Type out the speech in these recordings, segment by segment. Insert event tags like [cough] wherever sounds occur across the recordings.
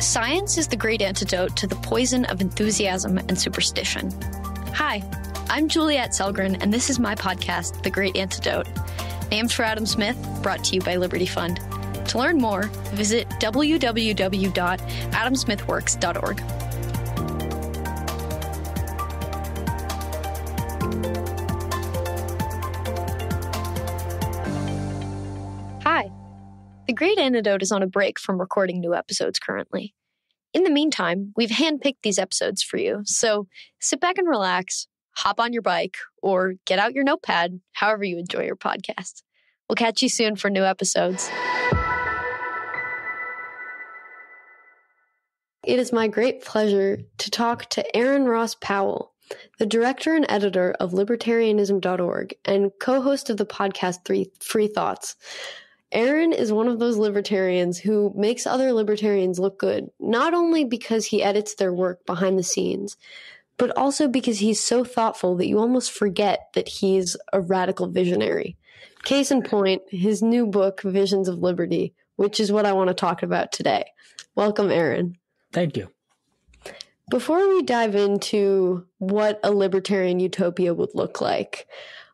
Science is the great antidote to the poison of enthusiasm and superstition. Hi, I'm Juliette Sellgren, and this is my podcast, The Great Antidote, named for Adam Smith, brought to you by Liberty Fund. To learn more, visit www.adamsmithworks.org. Great Antidote is on a break from recording new episodes currently. In the meantime, we've handpicked these episodes for you, so sit back and relax, hop on your bike, or get out your notepad, however you enjoy your podcast. We'll catch you soon for new episodes. It is my great pleasure to talk to Aaron Ross Powell, the director and editor of libertarianism.org and co host of the podcast Three Free Thoughts. Aaron is one of those libertarians who makes other libertarians look good, not only because he edits their work behind the scenes, but also because he's so thoughtful that you almost forget that he's a radical visionary. Case in point, his new book, Visions of Liberty, which is what I want to talk about today. Welcome, Aaron. Thank you. Before we dive into what a libertarian utopia would look like,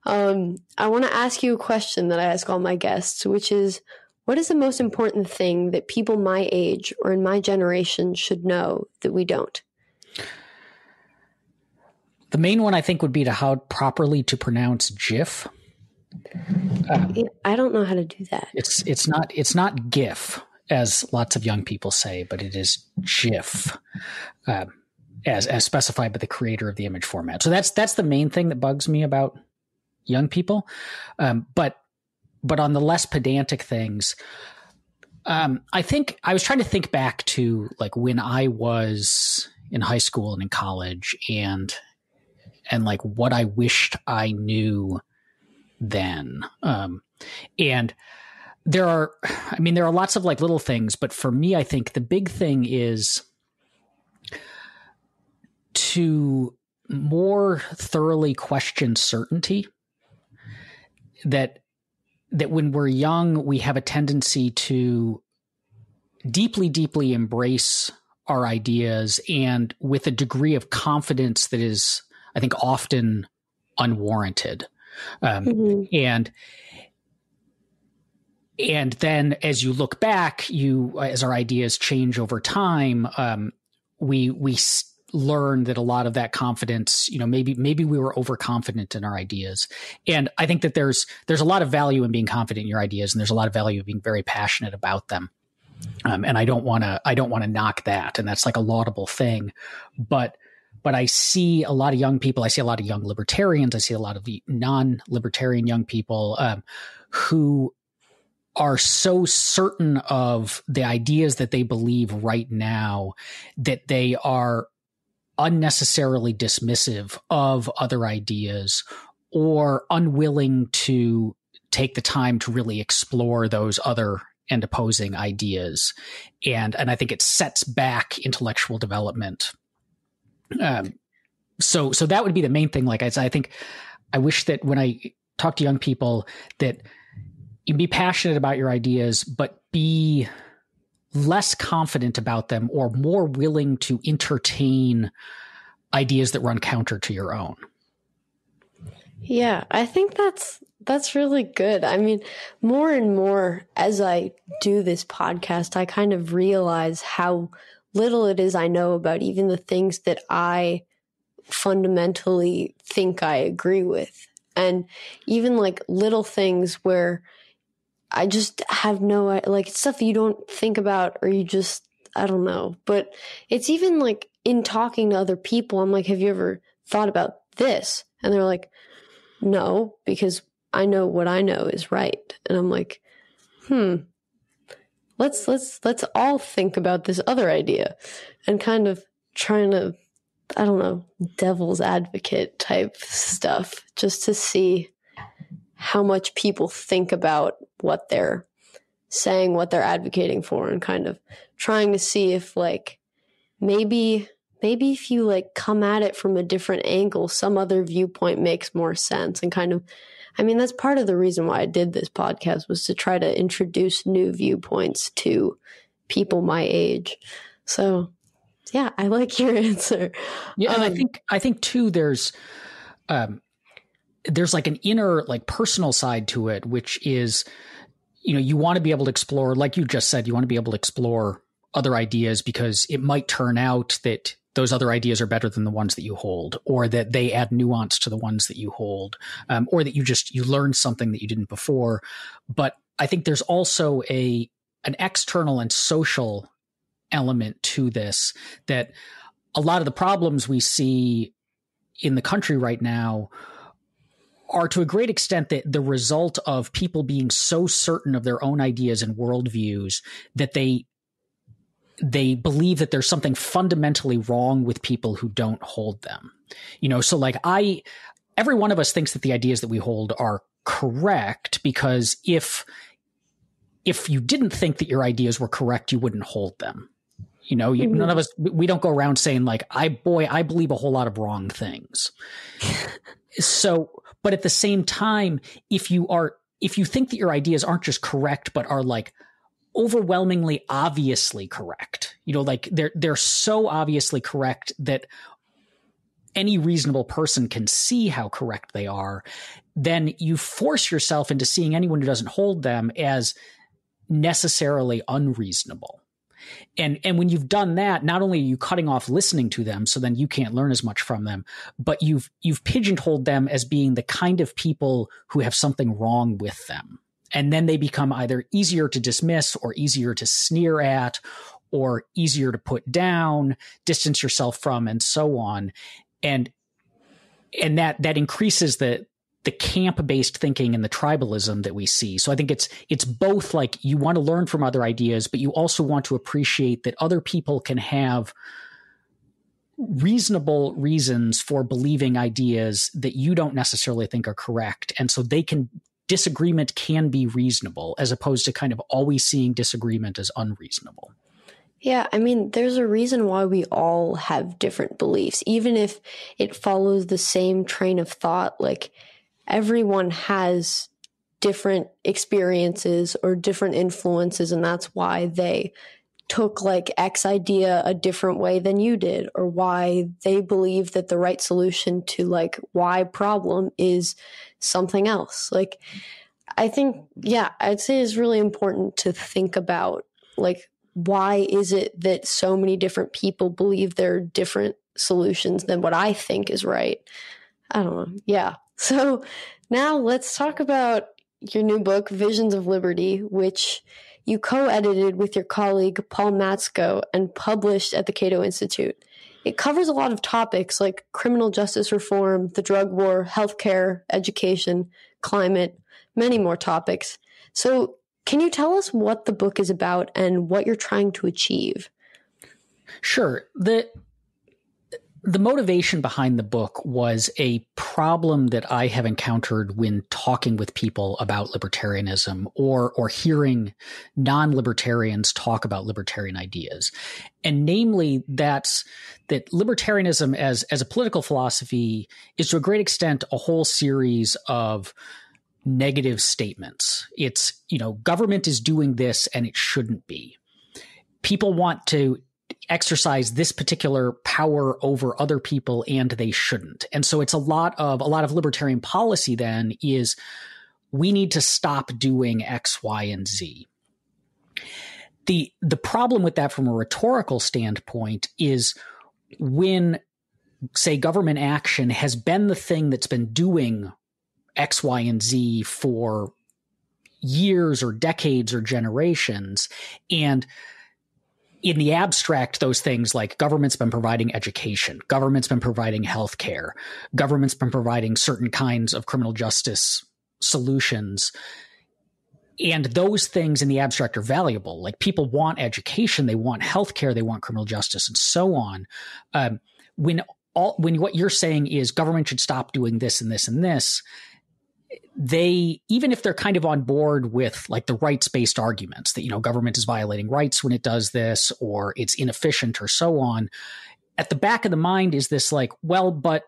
um, I want to ask you a question that I ask all my guests, which is what is the most important thing that people my age or in my generation should know that we don't? The main one I think would be to how properly to pronounce GIF. Uh, I don't know how to do that. It's it's not it's not GIF as lots of young people say, but it is GIF, uh, as as specified by the creator of the image format. So that's that's the main thing that bugs me about young people. Um, but but on the less pedantic things, um, I think I was trying to think back to like when I was in high school and in college, and and like what I wished I knew then. Um, and there are, I mean, there are lots of like little things, but for me, I think the big thing is to more thoroughly question certainty that that when we're young we have a tendency to deeply deeply embrace our ideas and with a degree of confidence that is i think often unwarranted um, mm-hmm. and and then as you look back you as our ideas change over time um, we we learn that a lot of that confidence you know maybe maybe we were overconfident in our ideas. And i think that there's there's a lot of value in being confident in your ideas and there's a lot of value in being very passionate about them. Um, and i don't want to i don't want to knock that and that's like a laudable thing. But but i see a lot of young people i see a lot of young libertarians i see a lot of non-libertarian young people um, who are so certain of the ideas that they believe right now that they are unnecessarily dismissive of other ideas or unwilling to take the time to really explore those other and opposing ideas. And and i think it sets back intellectual development. Um so so that would be the main thing. Like i i think i wish that when i talk to young people that you be passionate about your ideas but be less confident about them or more willing to entertain ideas that run counter to your own. Yeah, I think that's that's really good. I mean, more and more as I do this podcast, I kind of realize how little it is I know about even the things that I fundamentally think I agree with. And even like little things where I just have no like stuff you don't think about or you just I don't know. But it's even like in talking to other people, I'm like, have you ever thought about this? And they're like, no, because I know what I know is right. And I'm like, hmm, let's, let's, let's all think about this other idea and kind of trying to, I don't know, devil's advocate type stuff just to see how much people think about what they're saying, what they're advocating for, and kind of trying to see if, like, maybe maybe if you like come at it from a different angle some other viewpoint makes more sense and kind of i mean that's part of the reason why i did this podcast was to try to introduce new viewpoints to people my age So, yeah, I like your [laughs] answer. Yeah, um, and I um, think I think too. There's, um, there's like an inner like personal side to it, which is, you know, you want to be able to explore, like you just said, you want to be able to explore other ideas because it might turn out that those other ideas are better than the ones that you hold or that they add nuance to the ones that you hold um, or that you just you learn something that you didn't before. But i think there's also a an external and social element to this that a lot of the problems we see in the country right now are to a great extent the, the result of people being so certain of their own ideas and worldviews that they they believe that there's something fundamentally wrong with people who don't hold them. You know, so like I, every one of us thinks that the ideas that we hold are correct because if, if you didn't think that your ideas were correct, you wouldn't hold them. You know, you, mm-hmm. none of us, we don't go around saying like, I, boy, I believe a whole lot of wrong things. [laughs] so, but at the same time, if you are, if you think that your ideas aren't just correct, but are like overwhelmingly obviously correct. You know, like they're they're so obviously correct that any reasonable person can see how correct they are, then you force yourself into seeing anyone who doesn't hold them as necessarily unreasonable. And and when you've done that, not only are you cutting off listening to them, so then you can't learn as much from them, but you've you've pigeonholed them as being the kind of people who have something wrong with them and then they become either easier to dismiss or easier to sneer at or easier to put down, distance yourself from, and so on. And and that that increases the the camp based thinking and the tribalism that we see. So I think it's it's both like you want to learn from other ideas, but you also want to appreciate that other people can have reasonable reasons for believing ideas that you don't necessarily think are correct. And so they can disagreement can be reasonable as opposed to kind of always seeing disagreement as unreasonable. Yeah, I mean, there's a reason why we all have different beliefs, even if it follows the same train of thought. Like, everyone has different experiences or different influences, and that's why they took like X idea a different way than you did, or why they believe that the right solution to like Y problem is something else. Like, I think, yeah, I'd say it's really important to think about like, why is it that so many different people believe there are different solutions than what I think is right? I don't know. Yeah. So now let's talk about your new book, Visions of Liberty, which you co edited with your colleague Paul Matzko and published at the Cato Institute. It covers a lot of topics like criminal justice reform, the drug war, healthcare, education, climate, many more topics. So, can you tell us what the book is about and what you're trying to achieve? Sure. The the motivation behind the book was a problem that I have encountered when talking with people about libertarianism or or hearing non-libertarians talk about libertarian ideas. And namely that's that libertarianism as as a political philosophy is to a great extent a whole series of negative statements. It's, you know, government is doing this and it shouldn't be. People want to exercise this particular power over other people and they shouldn't. And so it's a lot of a lot of libertarian policy then is we need to stop doing X, Y, and Z. The the problem with that from a rhetorical standpoint is when say government action has been the thing that's been doing X, Y, and Z for years or decades or generations and in the abstract, those things like government's been providing education, government's been providing healthcare, government's been providing certain kinds of criminal justice solutions. And those things in the abstract are valuable. Like people want education, they want healthcare, they want criminal justice, and so on. Um, when all when what you're saying is government should stop doing this and this and this, they even if they're kind of on board with like the rights based arguments that you know government is violating rights when it does this or it's inefficient or so on at the back of the mind is this like well but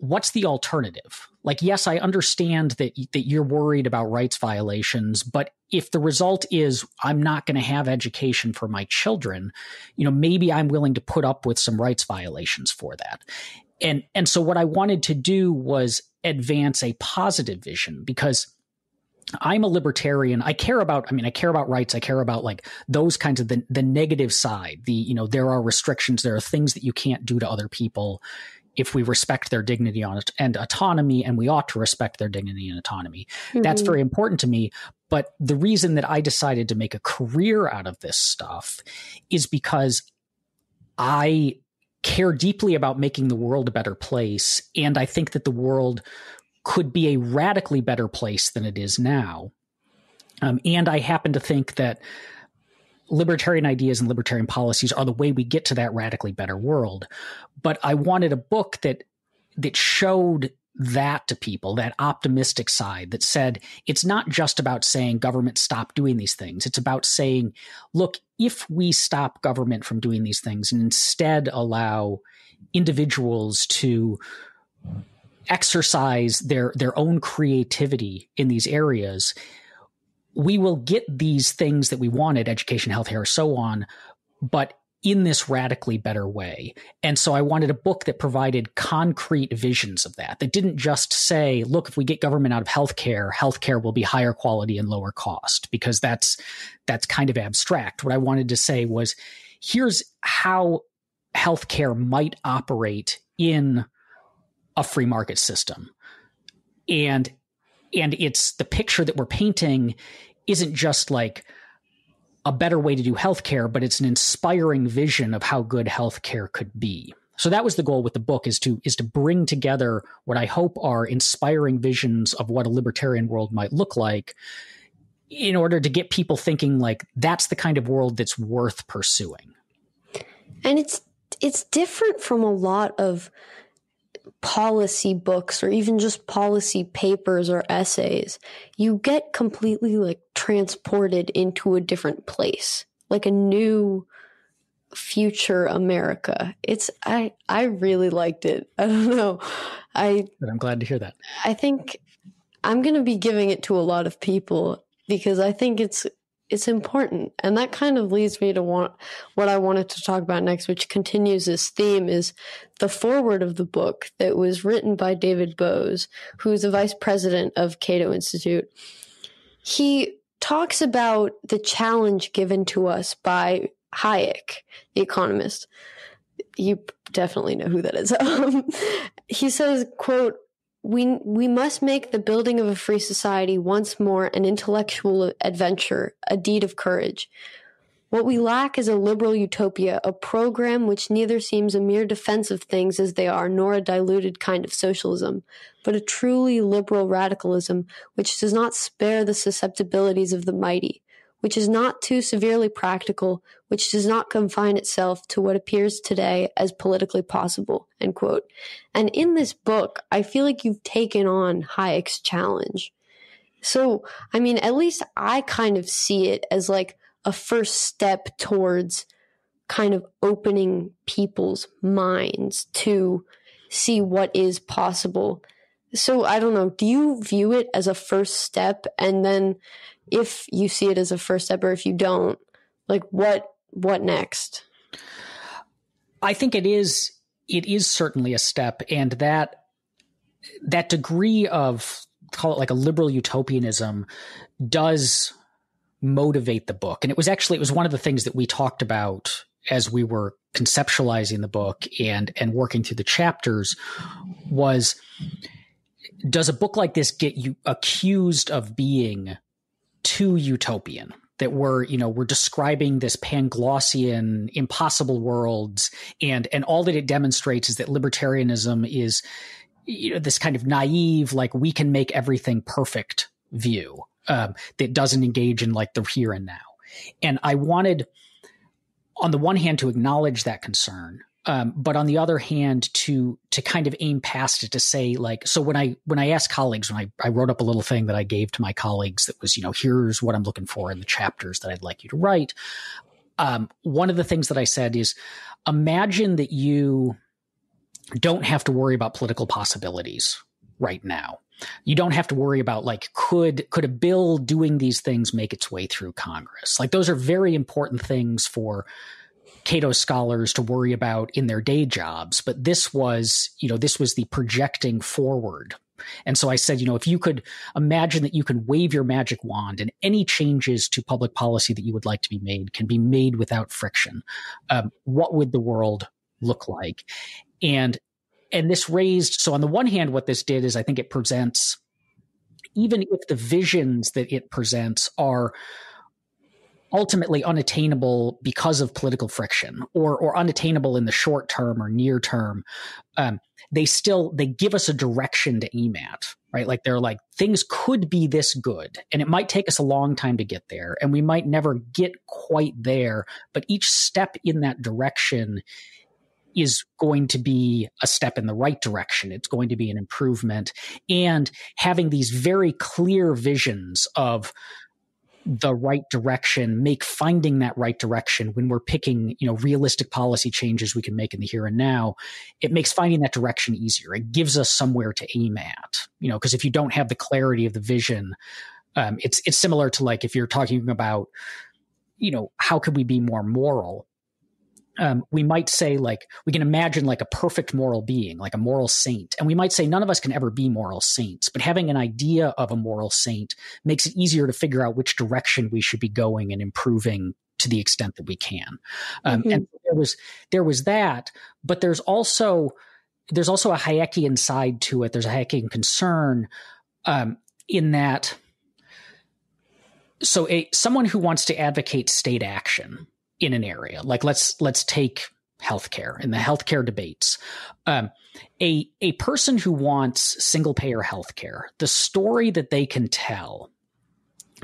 what's the alternative? Like, yes, I understand that that you're worried about rights violations, but if the result is I'm not going to have education for my children, you know, maybe I'm willing to put up with some rights violations for that. And and so what I wanted to do was advance a positive vision because I'm a libertarian. I care about, I mean, I care about rights. I care about like those kinds of the, the negative side. The, you know, there are restrictions. There are things that you can't do to other people if we respect their dignity on it and autonomy, and we ought to respect their dignity and autonomy. Mm-hmm. That's very important to me. But the reason that I decided to make a career out of this stuff is because I care deeply about making the world a better place. And I think that the world could be a radically better place than it is now. Um, and I happen to think that libertarian ideas and libertarian policies are the way we get to that radically better world. But I wanted a book that that showed that to people, that optimistic side that said it's not just about saying government stop doing these things. It's about saying, look, if we stop government from doing these things and instead allow individuals to exercise their their own creativity in these areas, we will get these things that we wanted, education, healthcare, so on, but in this radically better way. And so I wanted a book that provided concrete visions of that, that didn't just say, look, if we get government out of healthcare, healthcare will be higher quality and lower cost, because that's that's kind of abstract. What I wanted to say was here's how healthcare might operate in a free market system. And and it's the picture that we're painting isn't just like a better way to do healthcare, but it's an inspiring vision of how good healthcare could be. So that was the goal with the book is to is to bring together what I hope are inspiring visions of what a libertarian world might look like in order to get people thinking like that's the kind of world that's worth pursuing. And it's it's different from a lot of policy books or even just policy papers or essays, you get completely like transported into a different place, like a new future America. It's I I really liked it. [laughs] I don't know. I I'm glad to hear that. I think I'm going to be giving it to a lot of people because I think it's it's important. And that kind of leads me to want what I wanted to talk about next, which continues this theme is the foreword of the book that was written by David Boaz, who's the vice president of Cato Institute. He talks about the challenge given to us by Hayek, the economist. You definitely know who that is. [laughs] Um, he says, quote, we we must make the building of a free society once more an intellectual adventure, a deed of courage. What we lack is a liberal utopia, a program which neither seems a mere defense of things as they are, nor a diluted kind of socialism, but a truly liberal radicalism which does not spare the susceptibilities of the mighty, which is not too severely practical, which does not confine itself to what appears today as politically possible, end quote. And in this book, I feel like you've taken on Hayek's challenge. So, I mean, at least I kind of see it as like a first step towards kind of opening people's minds to see what is possible. So I don't know. Do you view it as a first step? And then if you see it as a first step or if you don't, like what what next? I think it is it is certainly a step and that that degree of call it like a liberal utopianism does motivate the book. And it was actually it was one of the things that we talked about as we were conceptualizing the book and and working through the chapters was does a book like this get you accused of being too utopian that we're you know we're describing this panglossian impossible worlds. And and all that it demonstrates is that libertarianism is you know this kind of naive like we can make everything perfect view um, that doesn't engage in like the here and now. And i wanted on the one hand to acknowledge that concern um, but on the other hand, to to kind of aim past it to say like, so when I when I asked colleagues, when I, I wrote up a little thing that I gave to my colleagues that was, you know, here's what I'm looking for in the chapters that I'd like you to write. Um, one of the things that I said is, imagine that you don't have to worry about political possibilities right now. You don't have to worry about like could could a bill doing these things make its way through Congress? Like those are very important things for Cato scholars to worry about in their day jobs, but this was, you know, this was the projecting forward. And so I said, you know, if you could imagine that you can wave your magic wand and any changes to public policy that you would like to be made can be made without friction, um, what would the world look like? And and this raised so on the one hand, what this did is I think it presents even if the visions that it presents are ultimately unattainable because of political friction or or unattainable in the short term or near term um, they still they give us a direction to aim at right like they're like things could be this good and it might take us a long time to get there and we might never get quite there but each step in that direction is going to be a step in the right direction. It's going to be an improvement. And having these very clear visions of the right direction make finding that right direction when we're picking you know realistic policy changes we can make in the here and now it makes finding that direction easier. It gives us somewhere to aim at you know because if you don't have the clarity of the vision um, it's it's similar to like if you're talking about you know how could we be more moral um, we might say like we can imagine like a perfect moral being like a moral saint. And we might say none of us can ever be moral saints but having an idea of a moral saint makes it easier to figure out which direction we should be going and improving to the extent that we can. Um, mm-hmm. and there was there was that but there's also there's also a hayekian side to it. There's a hayekian concern um, in that so a someone who wants to advocate state action in an area. Like let's let's take healthcare in the healthcare debates. Um, a a person who wants single payer healthcare, the story that they can tell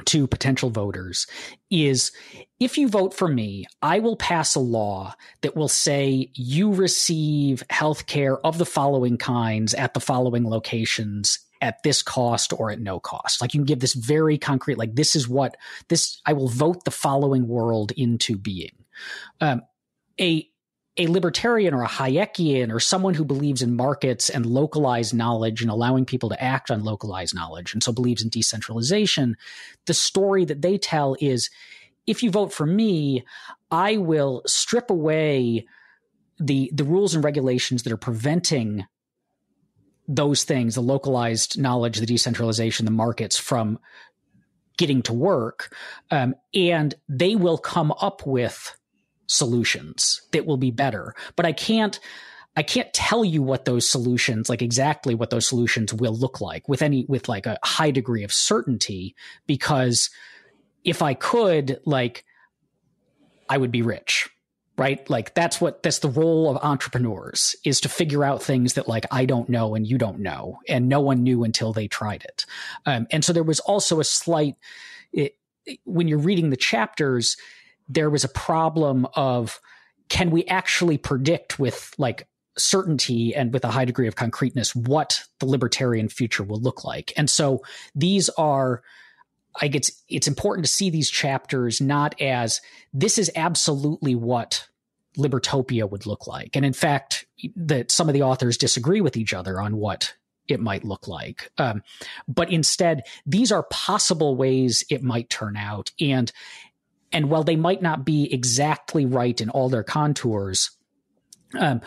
to potential voters is if you vote for me, I will pass a law that will say you receive health care of the following kinds at the following locations at this cost or at no cost. Like you can give this very concrete, like this is what this, I will vote the following world into being. Um, a, a libertarian or a Hayekian or someone who believes in markets and localized knowledge and allowing people to act on localized knowledge and so believes in decentralization, the story that they tell is if you vote for me, I will strip away the the rules and regulations that are preventing those things, the localized knowledge, the decentralization, the markets from getting to work. Um, and they will come up with solutions that will be better. But I can't, I can't tell you what those solutions, like exactly what those solutions will look like with any, with like a high degree of certainty, because if I could, like, I would be rich right? Like that's what that's the role of entrepreneurs is to figure out things that like I don't know and you don't know, and no one knew until they tried it. Um, and so there was also a slight it, when you're reading the chapters, there was a problem of can we actually predict with like certainty and with a high degree of concreteness what the libertarian future will look like. And so these are I it's it's important to see these chapters not as this is absolutely what libertopia would look like. And in fact, that some of the authors disagree with each other on what it might look like. Um, but instead, these are possible ways it might turn out. And and while they might not be exactly right in all their contours, um,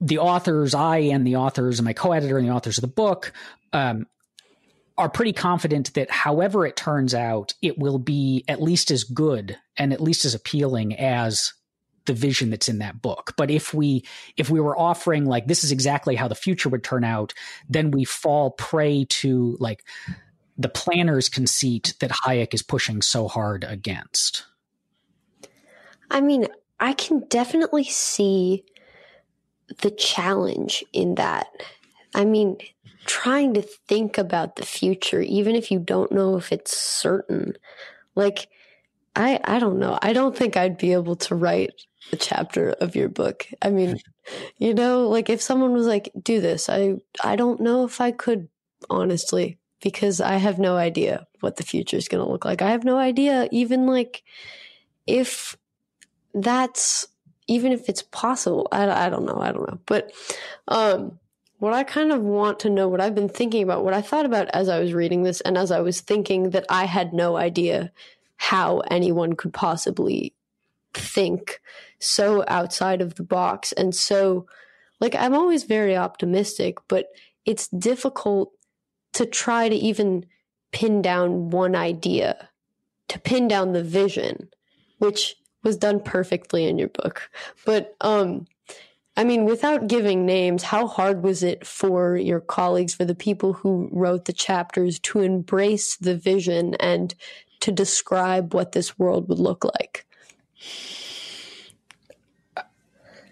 the authors, I and the authors and my co-editor and the authors of the book, um, are pretty confident that however it turns out, it will be at least as good and at least as appealing as the vision that's in that book. But if we if we were offering like this is exactly how the future would turn out, then we fall prey to like the planner's conceit that Hayek is pushing so hard against. I mean, I can definitely see the challenge in that. I mean, trying to think about the future, even if you don't know if it's certain. Like, I, I don't know. I don't think I'd be able to write a chapter of your book. I mean, [laughs] you know, like if someone was like, do this, I, I don't know if I could, honestly, because I have no idea what the future is going to look like. I have no idea even like if that's even if it's possible. I, I don't know. I don't know. But um, what I kind of want to know, what I've been thinking about, what I thought about as I was reading this, and as I was thinking that I had no idea how anyone could possibly think so outside of the box and so like I'm always very optimistic, but it's difficult to try to even pin down one idea, to pin down the vision, which was done perfectly in your book. But um I mean, without giving names, how hard was it for your colleagues, for the people who wrote the chapters, to embrace the vision and to describe what this world would look like?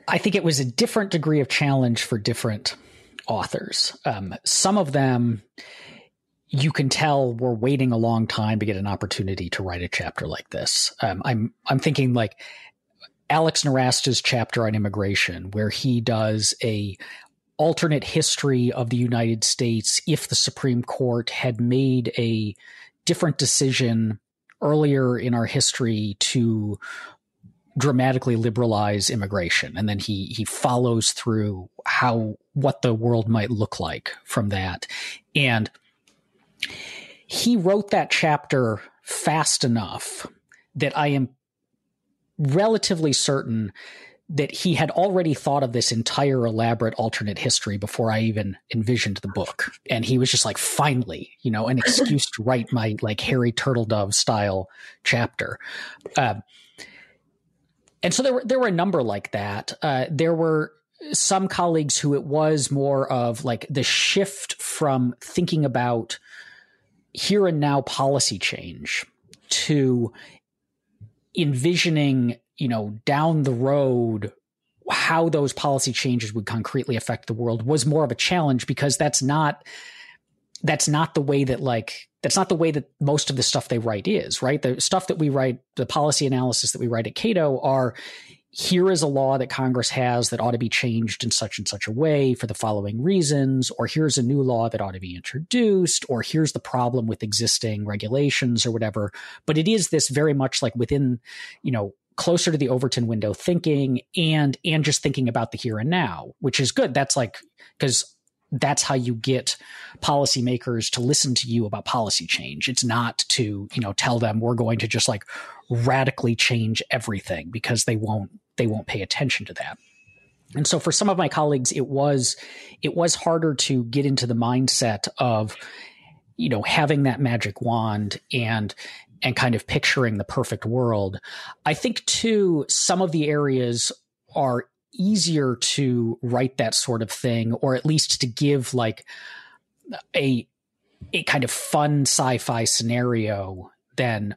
I think it was a different degree of challenge for different authors. Um, some of them, you can tell, were waiting a long time to get an opportunity to write a chapter like this. Um, I'm I'm thinking like Alex Nowrasteh's chapter on immigration, where he does a alternate history of the United States if the Supreme Court had made a different decision earlier in our history to dramatically liberalize immigration. And then he he follows through how what the world might look like from that. And he wrote that chapter fast enough that I am relatively certain that he had already thought of this entire elaborate alternate history before I even envisioned the book. And he was just like, finally, you know, an excuse to write my like Harry Turtledove style chapter. Uh, and so there were there were a number like that. Uh, there were some colleagues who it was more of like the shift from thinking about here and now policy change to envisioning, you know, down the road how those policy changes would concretely affect the world was more of a challenge because that's not that's not the way that like that's not the way that most of the stuff they write is right? The stuff that we write the policy analysis that we write at cato are here is a law that Congress has that ought to be changed in such and such a way for the following reasons, or here's a new law that ought to be introduced, or here's the problem with existing regulations or whatever. But it is this very much like within, you know, closer to the Overton window thinking and and just thinking about the here and now, which is good. That's like because that's how you get policymakers to listen to you about policy change. It's not to, you know, tell them we're going to just like radically change everything because they won't they won't pay attention to that. And so for some of my colleagues, it was it was harder to get into the mindset of, you know, having that magic wand and and kind of picturing the perfect world. I think too, some of the areas are easier to write that sort of thing, or at least to give like a a kind of fun sci-fi scenario than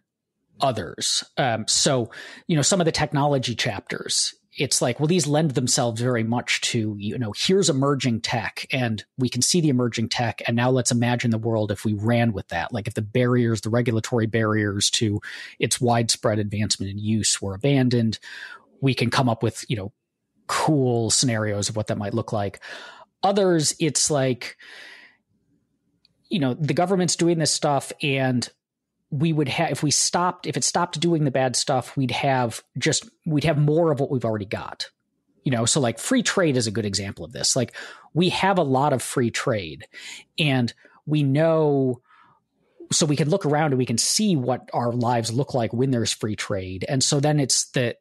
others. Um, so, you know, some of the technology chapters, it's like, well, these lend themselves very much to, you know, here's emerging tech and we can see the emerging tech. And now let's imagine the world if we ran with that. Like if the barriers, the regulatory barriers to its widespread advancement and use were abandoned, we can come up with, you know, cool scenarios of what that might look like. Others, it's like, you know, the government's doing this stuff and we would have if we stopped if it stopped doing the bad stuff we'd have just we'd have more of what we've already got. You know so like free trade is a good example of this. Like we have a lot of free trade and we know so we can look around and we can see what our lives look like when there's free trade. And so then it's the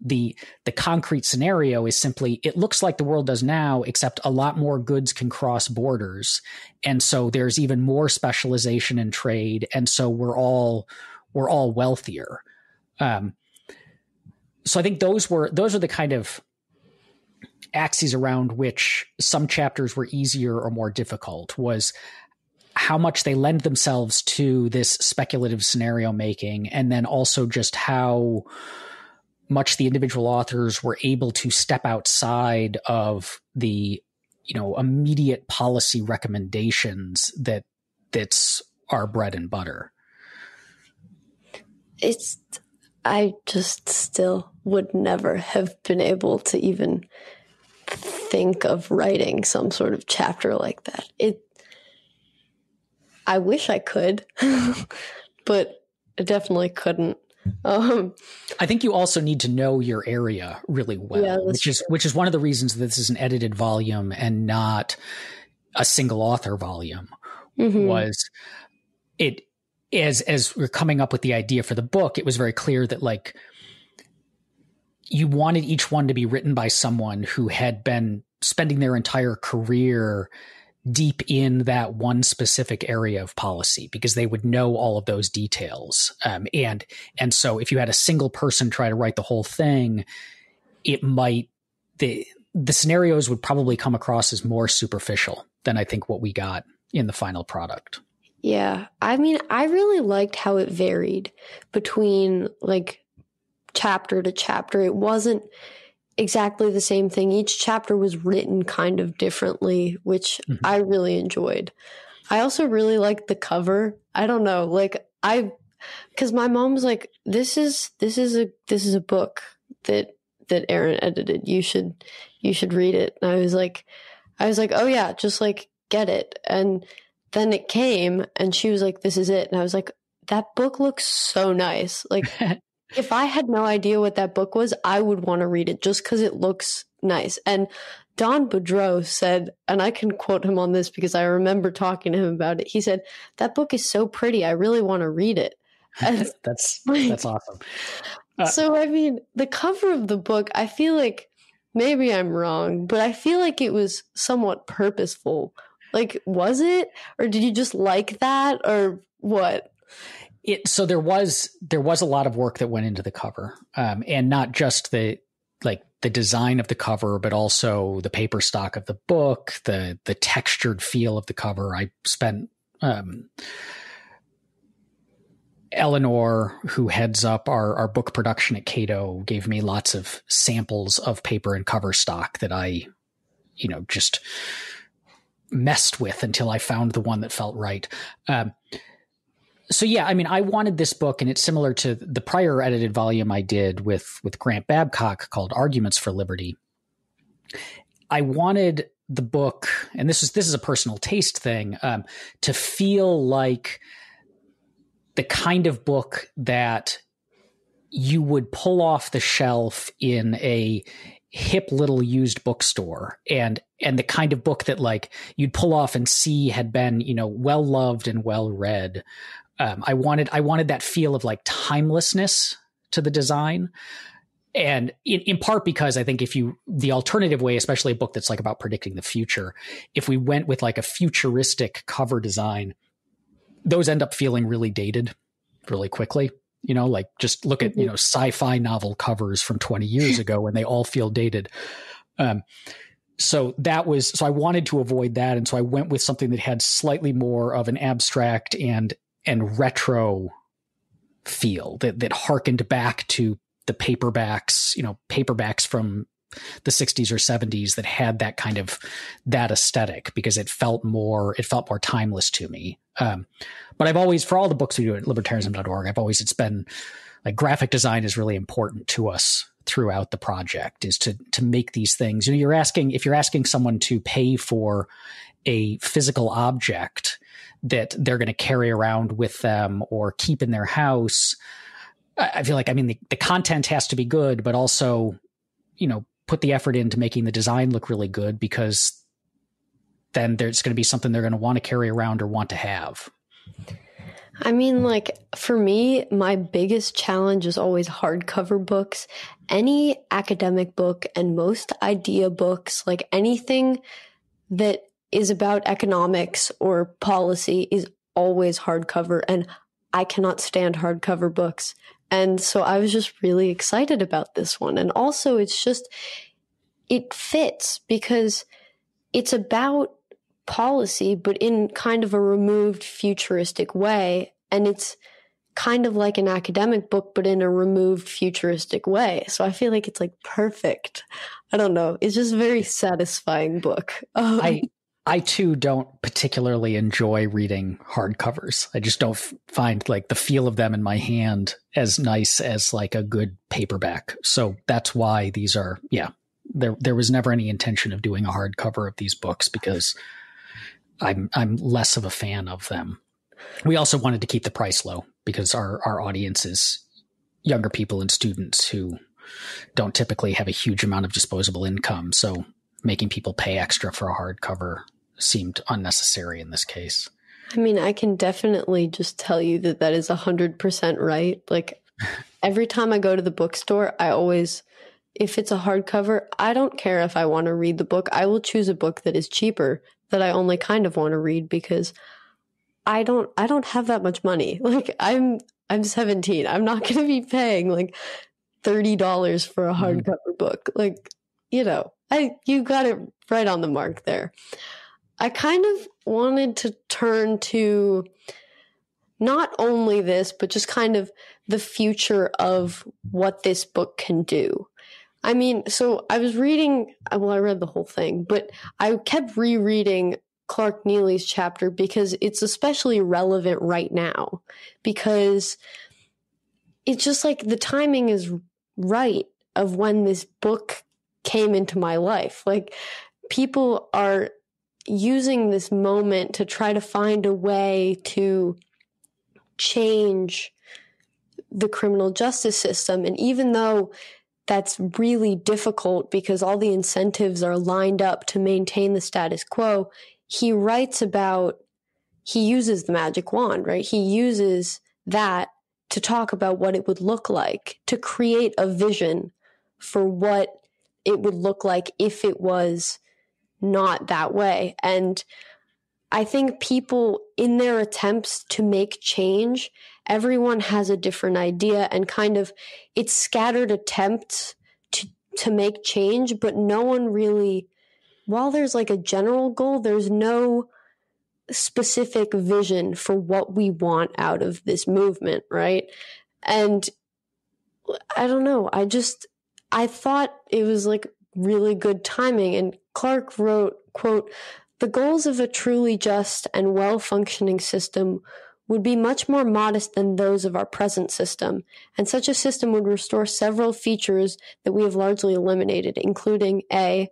the the concrete scenario is simply it looks like the world does now except a lot more goods can cross borders. And so there's even more specialization in trade. And so we're all we're all wealthier. Um, so i think those were those are the kind of axes around which some chapters were easier or more difficult was how much they lend themselves to this speculative scenario making and then also just how much the individual authors were able to step outside of the you know immediate policy recommendations that that's our bread and butter. It's i just still would never have been able to even think of writing some sort of chapter like that. It i wish i could [laughs] but i definitely couldn't Um, I think you also need to know your area really well, Yeah, which is which is one of the reasons this is an edited volume and not a single author volume. mhm. Was it as as we're coming up with the idea for the book? It was very clear that like you wanted each one to be written by someone who had been spending their entire career deep in that one specific area of policy because they would know all of those details um, and and so if you had a single person try to write the whole thing it might the the scenarios would probably come across as more superficial than i think what we got in the final product Yeah. I mean, I really liked how it varied between like chapter to chapter. It wasn't exactly the same thing. Each chapter was written kind of differently, which Mhm. I really enjoyed. I also really liked the cover. I don't know, like I cuz my mom was like this is this is a this is a book that that Aaron edited. You should you should read it. And I was like I was like, "Oh yeah, just like get it." And then it came and she was like this is it and i was like that book looks so nice like [laughs] if i had no idea what that book was i would want to read it just because it looks nice. And don Boudreaux said and i can quote him on this because i remember talking to him about it he said that book is so pretty i really want to read it. [laughs] That's [laughs] Like- that's awesome. Uh, so i mean the cover of the book i feel like maybe i'm wrong but i feel like it was somewhat purposeful. Like was it? Or did you just like that? Or what it so there was there was a lot of work that went into the cover um, and not just the like the design of the cover but also the paper stock of the book the the textured feel of the cover i spent um, Eleanor, who heads up our, our book production at Cato, gave me lots of samples of paper and cover stock that I, you know, just messed with until I found the one that felt right. Um, so yeah, I mean, I wanted this book, and it's similar to the prior edited volume I did with with Grant Babcock called "Arguments for Liberty." I wanted the book, and this is this is a personal taste thing, um, to feel like the kind of book that you would pull off the shelf in a hip little used bookstore and and the kind of book that like you'd pull off and see had been you know well loved and well read um, i wanted i wanted that feel of like timelessness to the design. And in, in part because i think if you the alternative way especially a book that's like about predicting the future if we went with like a futuristic cover design those end up feeling really dated really quickly. You know like just look at you know sci-fi novel covers from 20 years ago and they all feel dated. Um so that was so i wanted to avoid that. And so i went with something that had slightly more of an abstract and and retro feel that that harkened back to the paperbacks you know paperbacks from the 60s or 70s that had that kind of that aesthetic because it felt more it felt more timeless to me. Um, but i've always for all the books we do at libertarianism.org i've always it's been like graphic design is really important to us throughout the project is to to make these things. You know you're asking if you're asking someone to pay for a physical object that they're going to carry around with them or keep in their house i feel like i mean the, the content has to be good but also you know put the effort into making the design look really good because then there's going to be something they're going to want to carry around or want to have I mean, like, for me, my biggest challenge is always hardcover books. Any academic book and most idea books, like anything that is about economics or policy, is always hardcover. And I cannot stand hardcover books. And so I was just really excited about this one. And also, it's just, it fits because it's about policy, but in kind of a removed futuristic way. And it's kind of like an academic book, but in a removed futuristic way. So I feel like it's like perfect. I don't know. It's just a very satisfying book. [laughs] Um, I I too don't particularly enjoy reading hardcovers. I just don't f- find like the feel of them in my hand as nice as like a good paperback. So that's why these are yeah. There there was never any intention of doing a hardcover of these books because I'm I'm less of a fan of them. We also wanted to keep the price low because our our audience is younger people and students who don't typically have a huge amount of disposable income. So making people pay extra for a hardcover seemed unnecessary in this case. I mean, I can definitely just tell you that that is 100% right. Like [laughs] every time I go to the bookstore, I always, if it's a hardcover, I don't care if I want to read the book. I will choose a book that is cheaper that I only kind of want to read because I don't, I don't have that much money. [laughs] Like I'm, I'm 17. I'm not [laughs] going to be paying like $30 for a mm-hmm. hardcover mm. book. Like, you know, I, you got it right on the mark there. I kind of wanted to turn to not only this, but just kind of the future of what this book can do. I mean, so I was reading, uh, well, I read the whole thing, but I kept rereading Clark Neily's chapter because it's especially relevant right now because it's just like the timing is right of when this book came into my life. Like people are using this moment to try to find a way to change the criminal justice system. And even though that's really difficult because all the incentives are lined up to maintain the status quo, he writes about, he uses the magic wand, right? He uses that to talk about what it would look like, to create a vision for what it would look like if it was not that way. And I think people, in their attempts to make change, everyone has a different idea and kind of it's scattered attempts to, to make change, but no one really, while there's like a general goal, there's no specific vision for what we want out of this movement, right? And I don't know. I just, I thought it was like really good timing. And Clark wrote, quote, the goals of a truly just and well functioning system would be much more modest than those of our present system, and such a system would restore several features that we have largely eliminated, including A.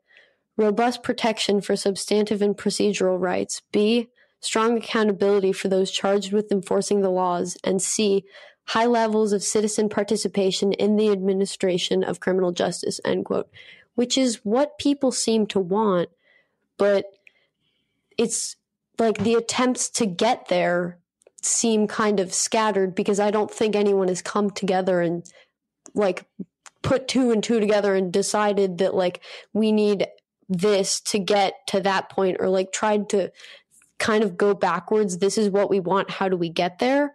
Robust protection for substantive and procedural rights, B. Strong accountability for those charged with enforcing the laws, and C. High levels of citizen participation in the administration of criminal justice, end quote which is what people seem to want, but it's like the attempts to get there seem kind of scattered because I don't think anyone has come together and like put two and two together and decided that like we need this to get to that point or like tried to kind of go backwards. This is what we want. How do we get there?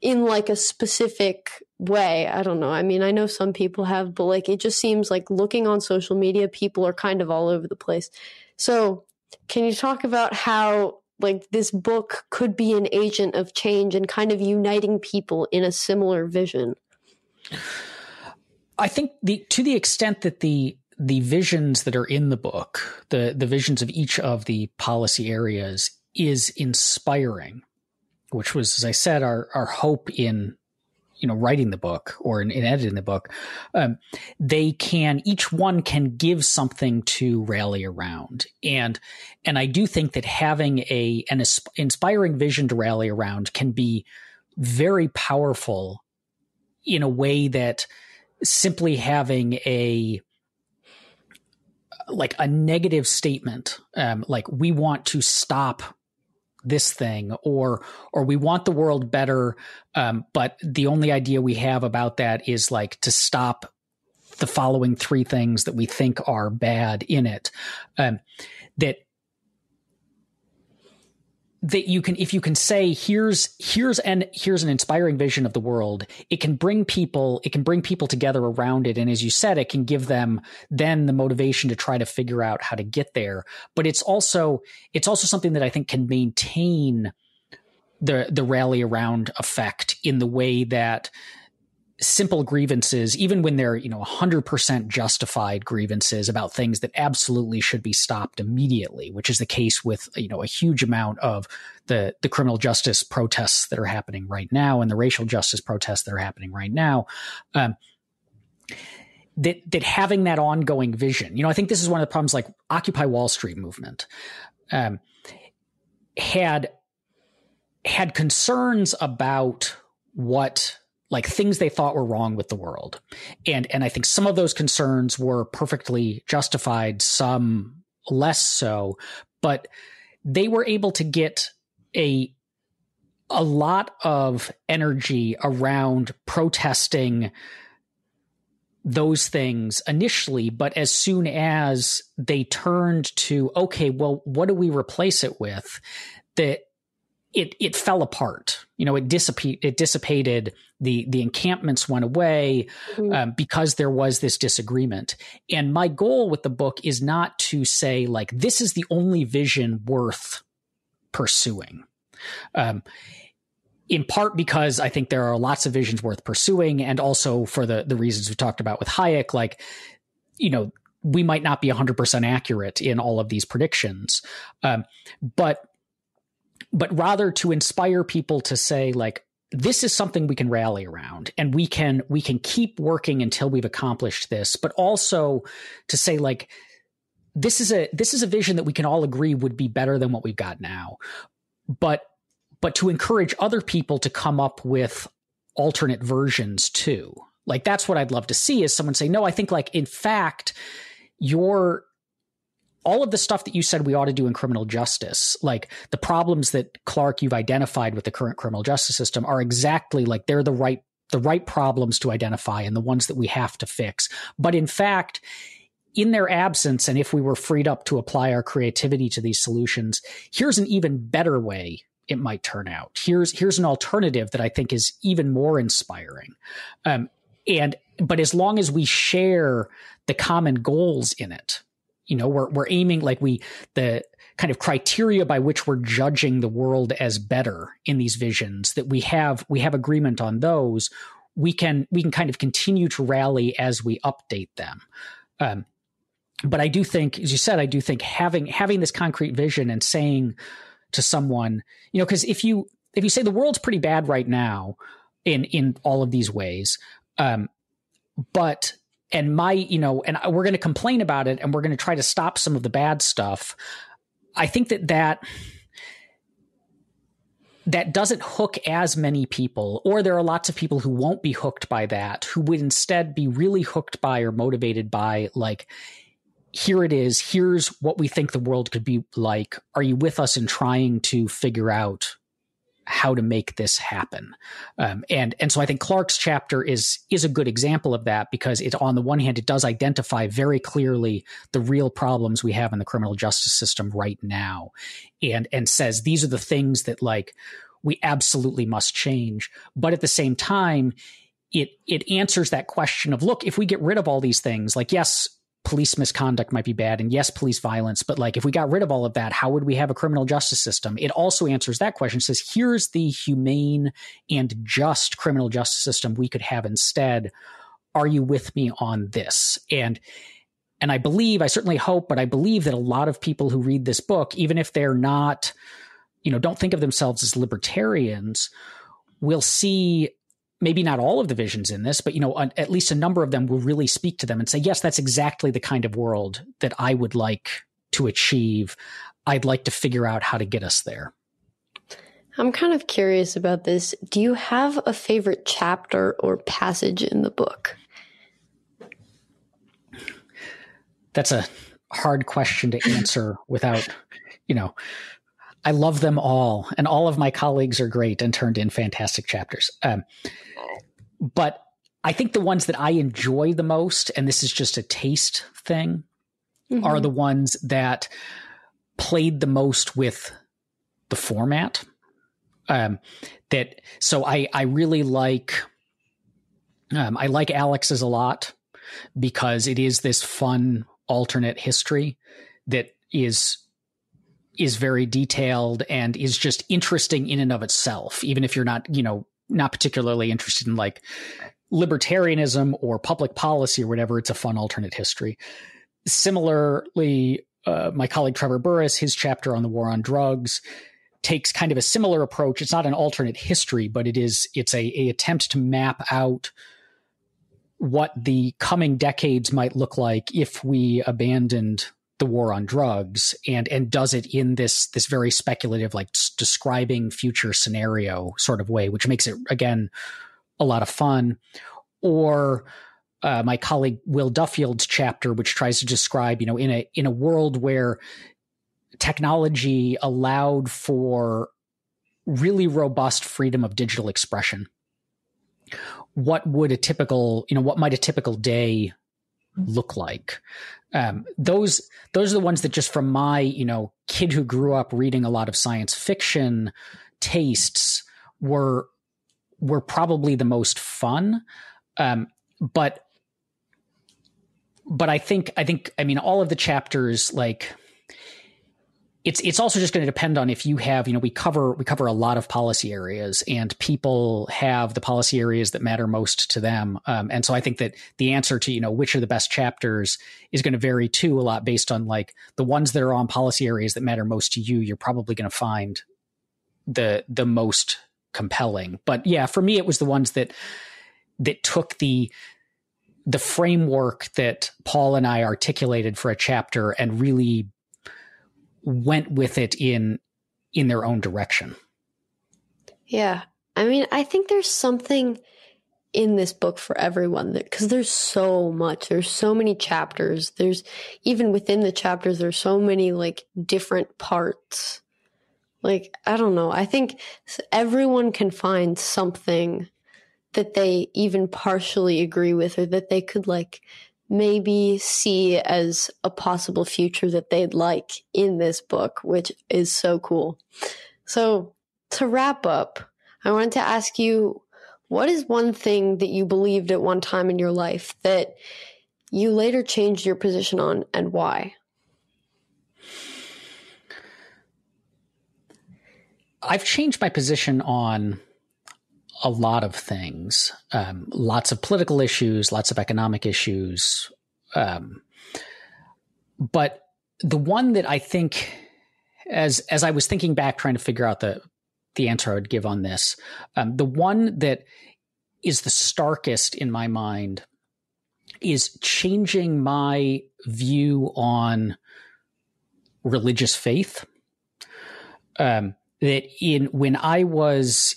In like a specific way. I don't know. I mean, I know some people have, but like it just seems like looking on social media, people are kind of all over the place. So, can you talk about how like this book could be an agent of change and kind of uniting people in a similar vision? I think the to the extent that the the visions that are in the book, the the visions of each of the policy areas is inspiring, which was, as I said, our our hope in you know writing the book or in, in editing the book um, they can each one can give something to rally around. And and i do think that having a an inspiring vision to rally around can be very powerful in a way that simply having a like a negative statement um, like we want to stop this thing or or we want the world better um, but the only idea we have about that is like to stop the following three things that we think are bad in it um, that that you can if you can say here's here's an here's an inspiring vision of the world it can bring people it can bring people together around it. And as you said it can give them then the motivation to try to figure out how to get there. But it's also it's also something that i think can maintain the the rally around effect in the way that simple grievances, even when they're, you know, 100% justified grievances about things that absolutely should be stopped immediately, which is the case with, you know, a huge amount of the, the criminal justice protests that are happening right now and the racial justice protests that are happening right now. Um, that, that having that ongoing vision, you know, I think this is one of the problems like Occupy Wall Street movement, um, had, had concerns about what like things they thought were wrong with the world. And and I think some of those concerns were perfectly justified, some less so, but they were able to get a a lot of energy around protesting those things initially, but as soon as they turned to, okay, well, what do we replace it with? That it it fell apart. You know, it dissipated. It dissipated. The the encampments went away mm-hmm. um, because there was this disagreement. And my goal with the book is not to say like this is the only vision worth pursuing. Um, in part because I think there are lots of visions worth pursuing, and also for the the reasons we talked about with Hayek, like you know we might not be 100% accurate in all of these predictions um, but but rather to inspire people to say like this is something we can rally around and we can we can keep working until we've accomplished this. But also to say like this is a this is a vision that we can all agree would be better than what we've got now. But but to encourage other people to come up with alternate versions too. Like that's what i'd love to see is someone say no i think like in fact your all of the stuff that you said we ought to do in criminal justice, like the problems that Clark you've identified with the current criminal justice system are exactly like they're the right the right problems to identify and the ones that we have to fix. But in fact, in their absence, and if we were freed up to apply our creativity to these solutions, here's an even better way it might turn out. Here's here's an alternative that I think is even more inspiring. Um, and but as long as we share the common goals in it, you know we're we're aiming like we the kind of criteria by which we're judging the world as better in these visions that we have we have agreement on those we can we can kind of continue to rally as we update them. Um, but i do think as you said i do think having having this concrete vision and saying to someone you know because if you if you say the world's pretty bad right now in in all of these ways um, but and my you know and we're going to complain about it and we're going to try to stop some of the bad stuff. I think that that that doesn't hook as many people or there are lots of people who won't be hooked by that who would instead be really hooked by or motivated by like here it is here's what we think the world could be like. Are you with us in trying to figure out how to make this happen. Um, and and so I think Clark's chapter is is a good example of that because it on the one hand it does identify very clearly the real problems we have in the criminal justice system right now, and and says these are the things that like we absolutely must change. But at the same time, it it answers that question of look if we get rid of all these things like yes police misconduct might be bad and yes police violence but like if we got rid of all of that how would we have a criminal justice system? It also answers that question it says here's the humane and just criminal justice system we could have instead. Are you with me on this? And and i believe i certainly hope but i believe that a lot of people who read this book even if they're not you know don't think of themselves as libertarians will see maybe not all of the visions in this, but you know, at least a number of them will really speak to them and say, yes, that's exactly the kind of world that I would like to achieve. I'd like to figure out how to get us there. I'm kind of curious about this. Do you have a favorite chapter or passage in the book? That's a hard question to answer without, you know, I love them all, and all of my colleagues are great and turned in fantastic chapters. Um, but I think the ones that I enjoy the most, and this is just a taste thing, mm-hmm. are the ones that played the most with the format. Um, that so I I really like um, I like Alex's a lot because it is this fun alternate history that is is very detailed and is just interesting in and of itself even if you're not you know not particularly interested in like libertarianism or public policy or whatever. It's a fun alternate history. Similarly, uh, my colleague Trevor Burrus, his chapter on the war on drugs, takes kind of a similar approach. It's not an alternate history, but it is it's a, a attempt to map out what the coming decades might look like if we abandoned the war on drugs and and does it in this this very speculative like describing future scenario sort of way which makes it again a lot of fun, or uh, my colleague Will Duffield's chapter, which tries to describe, you know, in a in a world where technology allowed for really robust freedom of digital expression. What would a typical, you know, what might a typical day look like? Um, those those are the ones that just from my, you know, kid who grew up reading a lot of science fiction tastes were were probably the most fun. Um, but but I think I think I mean all of the chapters like it's it's also just going to depend on if you have you know we cover we cover a lot of policy areas and people have the policy areas that matter most to them. Um, and so I think that the answer to you know which are the best chapters is going to vary too a lot based on like the ones that are on policy areas that matter most to you you're probably going to find the the most compelling. But yeah for me it was the ones that that took the the framework that Paul and I articulated for a chapter and really went with it in in their own direction. Yeah. I mean, I think there's something in this book for everyone because there's so much. There's so many chapters. There's even within the chapters there's so many like different parts. Like, I don't know. I think everyone can find something that they even partially agree with or that they could like maybe see as a possible future that they'd like in this book, which is so cool. So to wrap up, I wanted to ask you what is one thing that you believed at one time in your life that you later changed your position on and why? I've changed my position on a lot of things, um, lots of political issues, lots of economic issues. Um, but the one that I think, as as I was thinking back, trying to figure out the the answer I would give on this, um, the one that is the starkest in my mind is changing my view on religious faith. Um, that in when I was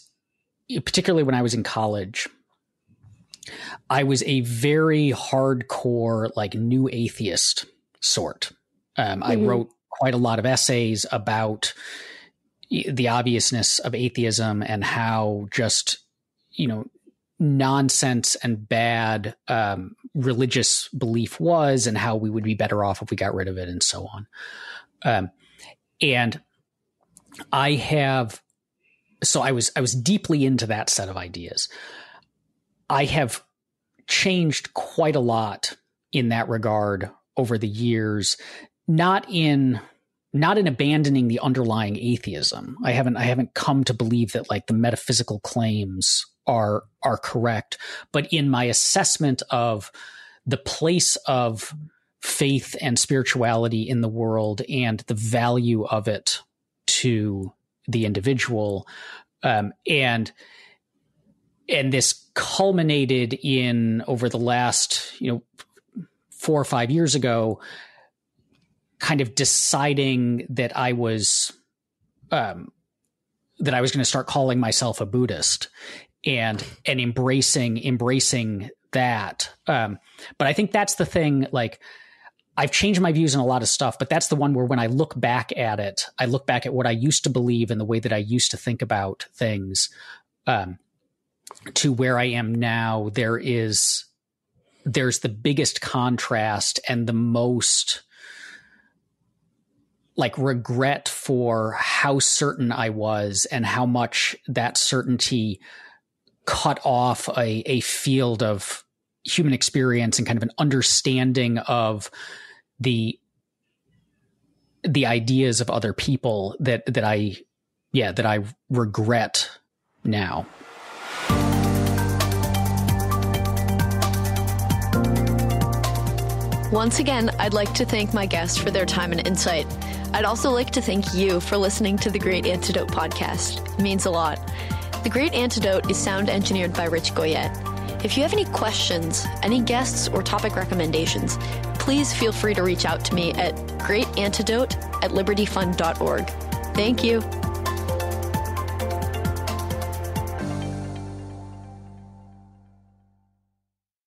particularly when I was in college, I was a very hardcore, like new atheist sort. Um, mm-hmm. I wrote quite a lot of essays about the obviousness of atheism and how just, you know, nonsense and bad um, religious belief was and how we would be better off if we got rid of it and so on. Um, and I have so I was I was deeply into that set of ideas. I have changed quite a lot in that regard over the years, not in not in abandoning the underlying atheism. I haven't I haven't come to believe that like the metaphysical claims are are correct, but in my assessment of the place of faith and spirituality in the world and the value of it to the individual. Um, and and this culminated in over the last you know four or five years ago kind of deciding that i was um, that i was going to start calling myself a buddhist and and embracing embracing that um, but i think that's the thing like I've changed my views on a lot of stuff, but that's the one where when I look back at it, I look back at what I used to believe and the way that I used to think about things um, to where I am now. There is there's the biggest contrast and the most like regret for how certain I was and how much that certainty cut off a, a field of human experience and kind of an understanding of the the ideas of other people that that I yeah that I regret now. Once again, I'd like to thank my guests for their time and insight. I'd also like to thank you for listening to the Great Antidote podcast. It means a lot. The Great Antidote is sound engineered by Rich Goyette. If you have any questions, any guests, or topic recommendations, please feel free to reach out to me at greatantidote at libertyfund.org. Thank you.